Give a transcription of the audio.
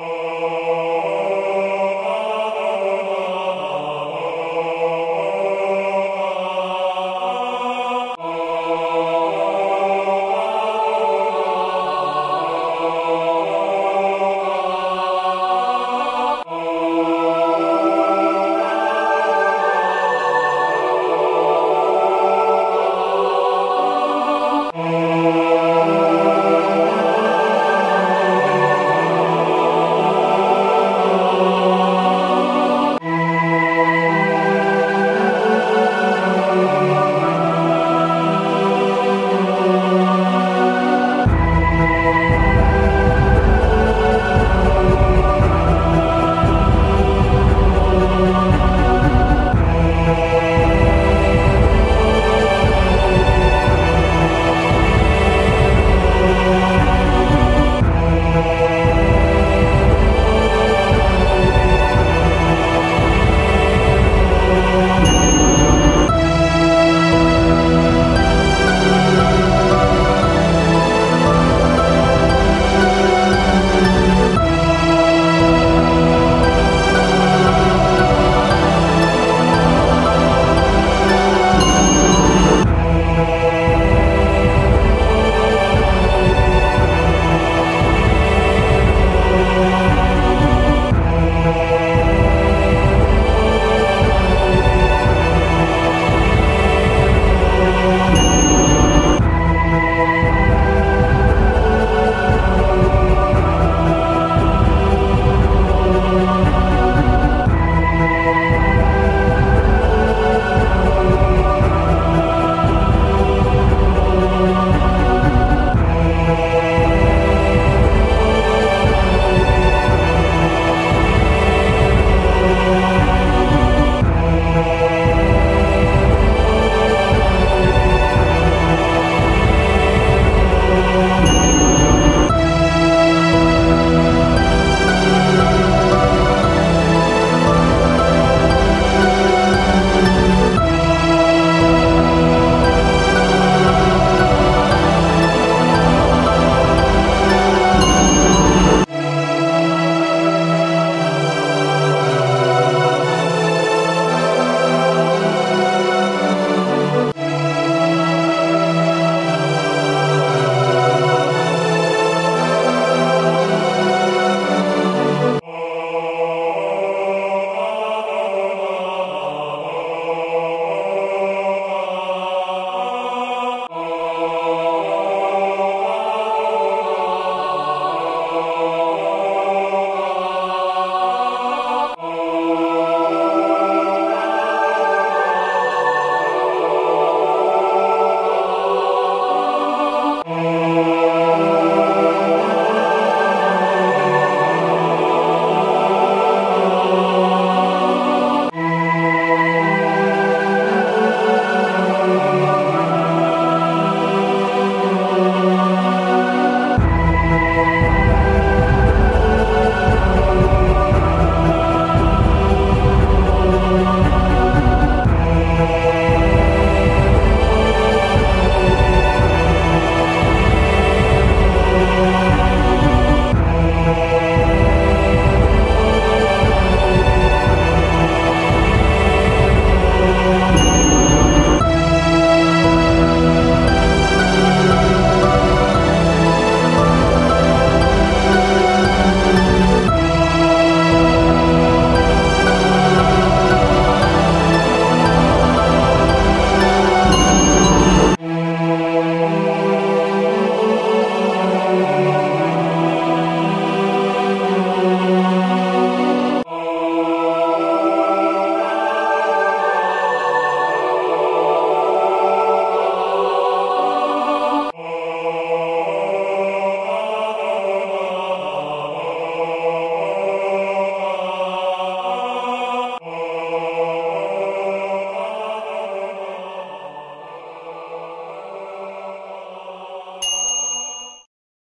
Oh.